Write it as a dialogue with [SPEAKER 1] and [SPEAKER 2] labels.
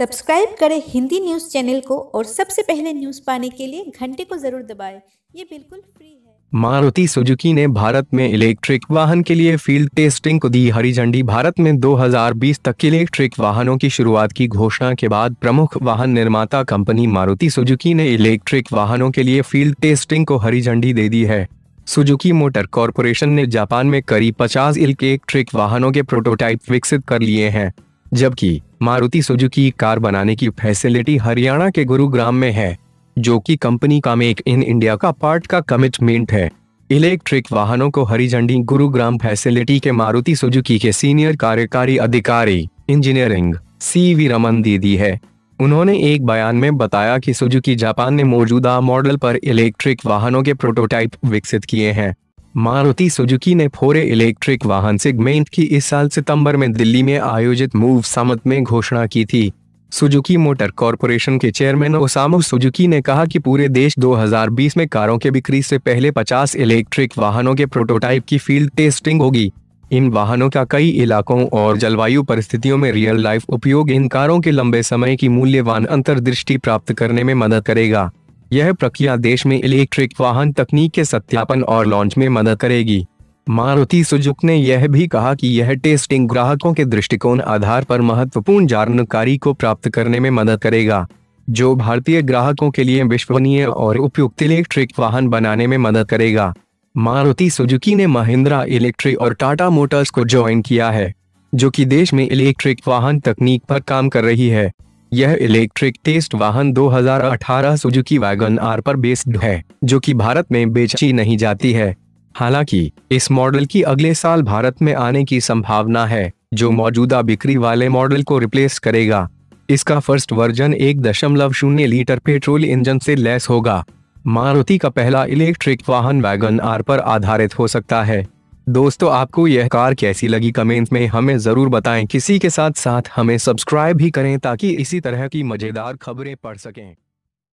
[SPEAKER 1] Subscribe करें Hindi news channel को और सबसे पहले न्यूज़ पाने के लिए घंटे को ज़रूर दबाएँ। ये बिल्कुल फ्री है।
[SPEAKER 2] मारुति सुजुकी ने भारत में इलेक्ट्रिक वाहन के लिए फ़ील्ड टेस्टिंग को दी हरी झंडी। भारत में 2020 तक इलेक्ट्रिक वाहनों की शुरुआत की घोषणा के बाद प्रमुख वाहन निर्माता कंपनी मारुति सुजुकी ने इलेक्ट्रिक वाहनों के लिए फ़ील्ड टेस्टिंग को हरी झंडी दे दी है। सुजुकी मोटर कॉरपोरेशन ने जापान में करीब 50 इलेक्ट्रिक वाहनों के प्रोटोटाइप विकसित कर लिए हैं, जबकि मारुति सुजुकी कार बनाने की फैसिलिटी हरियाणा के गुरुग्राम में है, जो कि कंपनी का मेक इन इंडिया का पार्ट का कमिटमेंट है। इलेक्ट्रिक वाहनों को हरी झंडी गुरुग्राम फैसिलिटी के मारुति सुजुकी के सीनियर कार्यकारी अधिकारी, इंजीनियरिंग सी वी रमन दी दी है। उन्होंने एक बयान में बताया कि सुजुकी जापान ने मौजूदा मॉडल पर इलेक्ट्रिक वाहनों के प्रोटोटाइप विकसित किए हैं। मारुति सुजुकी ने फोरे इलेक्ट्रिक वाहन सेगमेंट की इस साल सितंबर में दिल्ली में आयोजित मूव समत में घोषणा की थी। सुजुकी मोटर कॉरपोरेशन के चेयरमैन ओसामो सुजुकी ने कहा कि पूरे देश 2020 में कारों के बिक्री से पहले 50 इलेक्ट्रिक वाहनों के प्रोटोटाइप की फ़ील्ड टेस्टिंग होगी। इन वाहनों का कई इलाकों और जलवायु परिस्थितियों में रियल लाइफ उपयोग इन कारों के लंबे समय की मूल्यवान अंतर्दृष्टि प्राप्त करने में मदद करेगा। यह प्रक्रिया देश में इलेक्ट्रिक वाहन तकनीक के सत्यापन और लॉन्च में मदद करेगी। मारुति सुजुक ने यह भी कहा कि यह टेस्टिंग ग्राहकों के दृष्टिकोण आधार पर महत्वपूर्ण जानकारी को प्राप्त करने में मदद करेगा, जो भारतीय ग्राहकों के लिए विश्वसनीय और उपयुक्त इलेक्ट्रिक वाहन बनाने में मदद करेगा। मारुति सुजुकी ने महिंद्रा इलेक्ट्रिक और टाटा मोटर्स को ज्वाइन किया है, जो कि देश में इलेक्ट्रिक वाहन तकनीक पर काम कर रही है। यह इलेक्ट्रिक टेस्ट वाहन 2018 सुजुकी वैगन आर पर बेस्ड है, जो कि भारत में बेची नहीं जाती है। हालाँकि, इस मॉडल की अगले साल भारत में आने की संभावना है, जो मौजूदा बिक्री वाले मॉडल को रिप्लेस करेगा। इसका फ़र्स्ट वर्जन एक दशमलव शून्य लीटर पेट्रोल इंजन से लेस होगा। मारुति का पहला इलेक्ट्रिक वाहन वैगन आर पर आधारित हो सकता है। दोस्तों, आपको यह कार कैसी लगी? कमेंट में हमें ज़रूर बताएँ। किसी के साथ साथ हमें सब्सक्राइब भी करें ताकि इसी तरह की मज़ेदार खबरें पढ़ सकें।